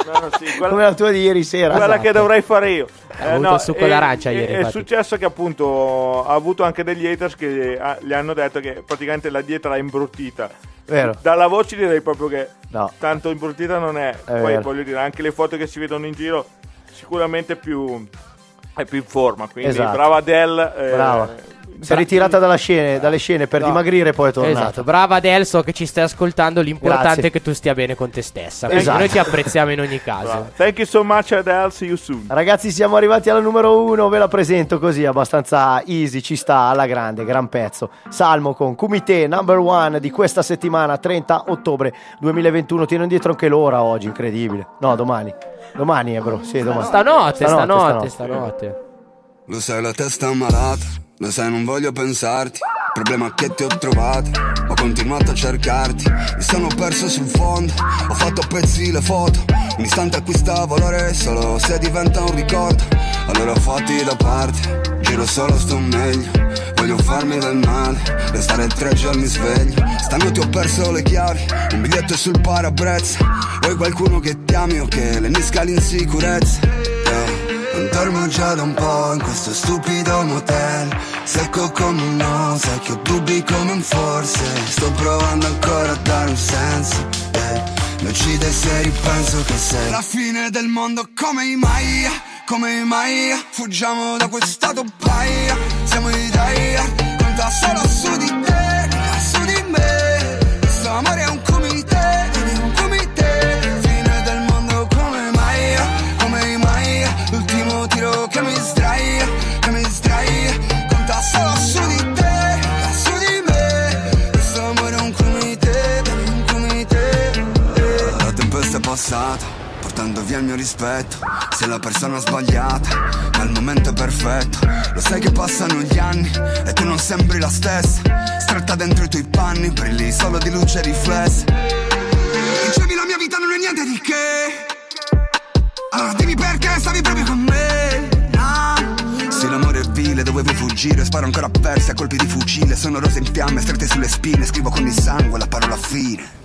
No, no, sì, quella, Come la tua di ieri sera. quella esatto. che dovrei fare io. Ha avuto il succo d'arancia e- ieri, È infatti. successo che appunto ha avuto anche degli haters che ah, gli hanno detto che praticamente la dieta l'ha imbruttita. Vero. Dalla voce direi proprio che No. tanto imbruttita non è. Poi vero. voglio dire, anche le foto che si vedono in giro sicuramente più è più in forma, quindi Esatto. brava Adele. eh, Brava. Si è ritirata dalla scene- dalle scene per No. dimagrire e poi è tornata. Esatto, brava Adele, so che ci stai ascoltando, l'importante Grazie. è che tu stia bene con te stessa. Quindi Esatto. Noi ti apprezziamo in ogni caso. Brava. Thank you so much Adele, see you soon. Ragazzi, siamo arrivati alla numero uno, ve la presento così, abbastanza easy, ci sta alla grande, gran pezzo. Salmo con Kumite, number one di questa settimana, 30 ottobre 2021. Tieno indietro anche l'ora oggi, incredibile. No, domani. Domani, eh, bro. Sì, domani. Stanotte, stanotte, Stanotte, stanotte. Lo sai, la testa è malata, lo sai, non voglio pensarti. Problema che ti ho trovato, ho continuato a cercarti. Mi sono perso sul fondo, ho fatto a pezzi le foto. Un istante acquista valore solo se diventa un ricordo. Allora fatti da parte, giro solo sto meglio. Voglio farmi del male, restare tre giorni sveglio. Stanotte ho perso le chiavi, un biglietto sul parabrezza. Vuoi qualcuno che ti ami o che le nisca l'insicurezza? Non dormo già da un po' in questo stupido motel. Secco come un no, sai che ho dubbi come un forse. Sto provando ancora a dare un senso yeah. Mi uccide se ripenso che sei La fine del mondo come i Maya, come i Maya. Fuggiamo da questa paia, siamo i Daya Conta solo su di te, su di me. Questo amore è un passata, portando via il mio rispetto. Sei la persona sbagliata, ma il momento è perfetto. Lo sai che passano gli anni e tu non sembri la stessa. Stretta dentro i tuoi panni, brilli solo di luce riflessa Dicevi la mia vita non è niente di che. Allora dimmi perché stavi proprio con me? Se l'amore è vile dovevo fuggire Sparo ancora a versi a colpi di fucile. Sono rose in fiamme strette sulle spine Scrivo con il sangue la parola fine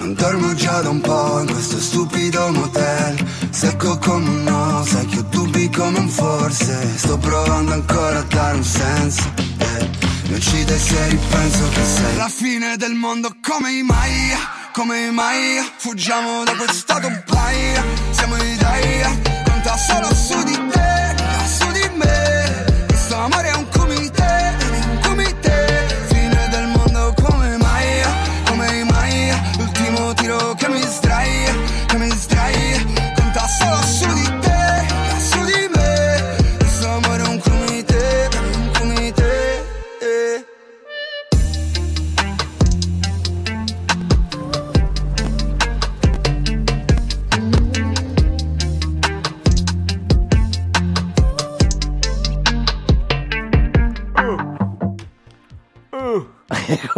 Non dormo già da un po' in questo stupido motel. Secco come un no, sai ho dubbi come un forse. Sto provando ancora a dare un senso. Eh. Mi uccide se ripenso che sei La fine del mondo come i Maya, come i Maya. Fuggiamo da questa paia, siamo i Daya Conta solo su di te,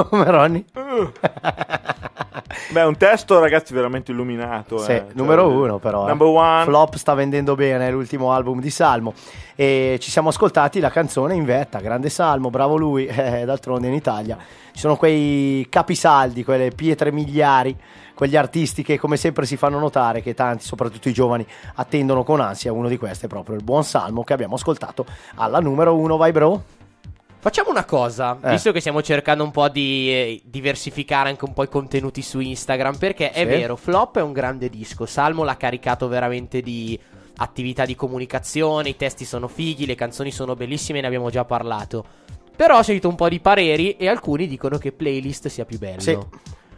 come Ronny? Beh, un testo, ragazzi, veramente illuminato. Sì, eh. Cioè, numero uno però. eh. Number one. Flop sta vendendo bene, l'ultimo album di Salmo. E ci siamo ascoltati la canzone in vetta, grande Salmo, bravo lui, eh, d'altronde in Italia. Ci sono quei capisaldi, quelle pietre miliari, quegli artisti che come sempre si fanno notare, che tanti, soprattutto i giovani, attendono con ansia. Uno di questi è proprio il buon Salmo che abbiamo ascoltato alla numero uno, vai bro. Facciamo una cosa, Eh. visto che stiamo cercando un po' di eh, diversificare anche un po' i contenuti su Instagram, perché è Sì. vero, Flop è un grande disco, Salmo l'ha caricato veramente di attività di comunicazione, i testi sono fighi, le canzoni sono bellissime, ne abbiamo già parlato. Però ho sentito un po' di pareri e alcuni dicono che playlist sia più bello. Sì,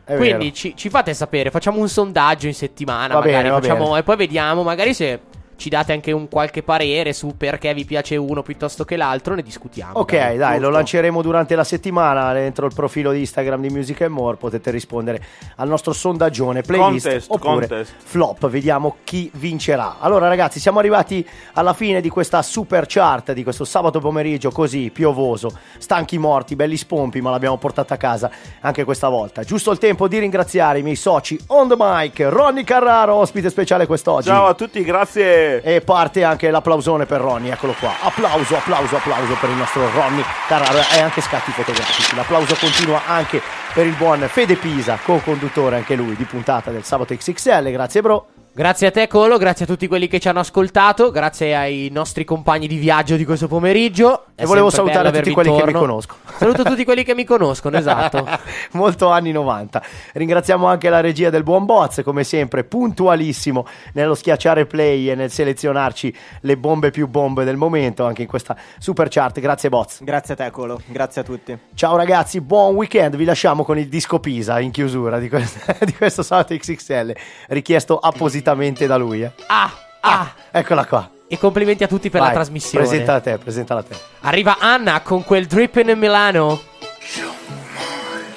è Quindi ci, ci fate sapere, facciamo un sondaggio in settimana, Va magari bene, facciamo, bene. e poi vediamo, magari se ci date anche un qualche parere su perché vi piace uno piuttosto che l'altro, ne discutiamo. Ok, dai, lo lanceremo durante la settimana dentro il profilo di Instagram di Music and More. Potete rispondere al nostro sondaggione playlist Contest, oppure contest. flop. Vediamo chi vincerà. Allora, ragazzi, siamo arrivati alla fine di questa super chart di questo sabato pomeriggio così piovoso, stanchi morti, belli spompi, ma l'abbiamo portata a casa anche questa volta. Giusto il tempo di ringraziare i miei soci on the mic, Ronny Carraro, ospite speciale quest'oggi. Ciao a tutti, grazie. E parte anche l'applausone per Ronny, eccolo qua. Applauso, applauso, applauso per il nostro Ronny Carraro e anche scatti fotografici. L'applauso continua anche per il buon Fede Pisa, co-conduttore anche lui di puntata del sabato XXL. Grazie, bro. Grazie a te, Colo, grazie a tutti quelli che ci hanno ascoltato, grazie ai nostri compagni di viaggio di questo pomeriggio. È E volevo salutare tutti quelli che mi intorno. conoscono. Saluto tutti quelli che mi conoscono, esatto. Molto anni 90. Ringraziamo anche la regia del buon Boz, come sempre, puntualissimo nello schiacciare play e nel selezionarci le bombe più bombe del momento, anche in questa super chart. Grazie, Boz. Grazie a te, Colo. Grazie a tutti. Ciao ragazzi, buon weekend. Vi lasciamo con il disco Pisa in chiusura di, quest- di questo sabato XXL, richiesto appositamente da lui. eh. Ah, ah. Eccola qua. E complimenti a tutti per Vai, la trasmissione. Presentala te, presentala te. Arriva Anna con quel dripping in Milano.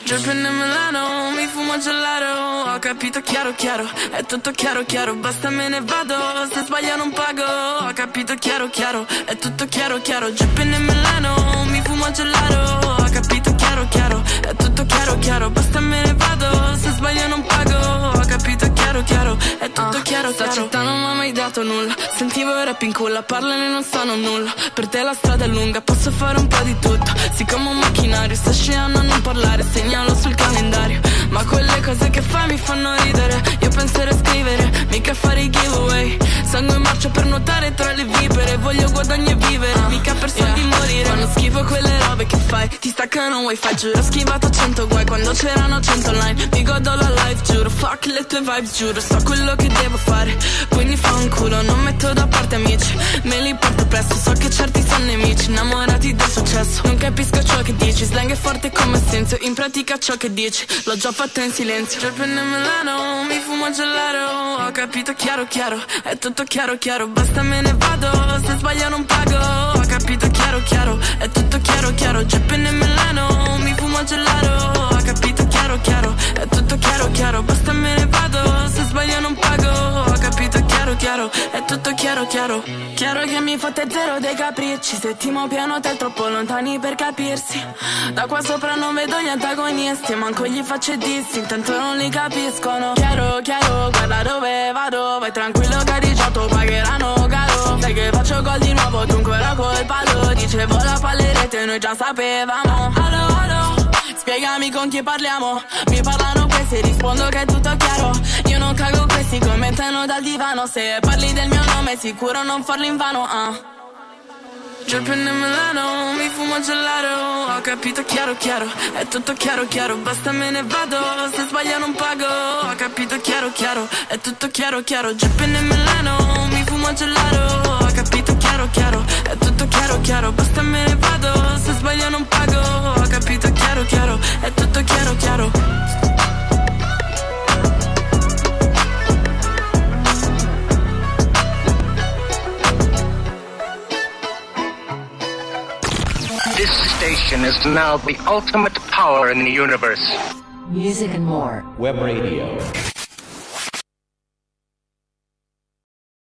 Dripping in Milano, mi fumo gelato Ho capito chiaro chiaro, è tutto chiaro chiaro Basta me ne vado, se sbaglio non pago Ho capito chiaro chiaro, è tutto chiaro chiaro Dripping in Milano, mi fumo gelato Ho capito chiaro chiaro, è tutto chiaro chiaro Basta me ne vado, se sbaglio non pago chiaro chiaro, è tutto chiaro chiaro Sta città non mi ha mai dato nulla. Sentivo il rap in culla, parlano e non sanno nulla. Per te la strada è lunga, posso fare un po' di tutto. Siccome un macchinario, sta scegliendo a non parlare Segnalo sul calendario. Ma quelle cose che fai mi fanno ridere. Io penserei a scrivere, mica fare i giveaway. Sangue in marcia per nuotare tra le vipere Voglio guadagnare e vivere, mica per soldi morire. Fanno schifo quelle fai Ti staccano wifi, giuro, schivato 100 guai Quando c'erano 100 online. Mi godo la life, giuro, fuck le tue vibes, giuro. So quello che devo fare, quindi fa un culo Non metto da parte amici, me li porto presto So che certi sono nemici, innamorati del successo. Non capisco ciò che dici, slang è forte come senso In pratica ciò che dici, l'ho già fatto in silenzio. Dripping in Milano, mi fumo gelato. Ho capito chiaro chiaro, è tutto chiaro chiaro. Basta me ne vado, se sbaglio non pago capito chiaro chiaro, è tutto chiaro chiaro in Milano, mi fumo gelato. Ho capito chiaro chiaro, è tutto chiaro chiaro. Basta me ne vado, se sbaglio non pago. Ho capito chiaro chiaro, è tutto chiaro chiaro. Chiaro che mi fate zero dei capricci. Settimo piano te troppo lontani per capirsi. Da qua sopra non vedo gli antagonisti Manco gli faccio dissi, intanto non li capiscono. Chiaro, chiaro, guarda dove vado. Vai tranquillo giotto pagheranno caro. Sai che faccio gol di nuovo, tu ancora col palo Dicevo la pallerete, noi già sapevamo spiegami con chi parliamo. Mi parlano questi, rispondo che è tutto chiaro. Io non cago questi, commentano dal divano. Se parli del mio nome, sicuro non farlo in vano, ah. Dripping in Milano, mi fumo gelato. Ho capito chiaro chiaro, è tutto chiaro chiaro. Basta me ne vado, se sbaglio non pago. Ho capito chiaro chiaro, è tutto chiaro chiaro. Dripping in Milano, mi fumo gelato. Ho capito chiaro chiaro, è tutto chiaro chiaro. Basta me ne vado, se sbaglio non pago Ho capito chiaro chiaro, è tutto chiaro chiaro This station is now the ultimate power in the universe. Music and more. Web radio.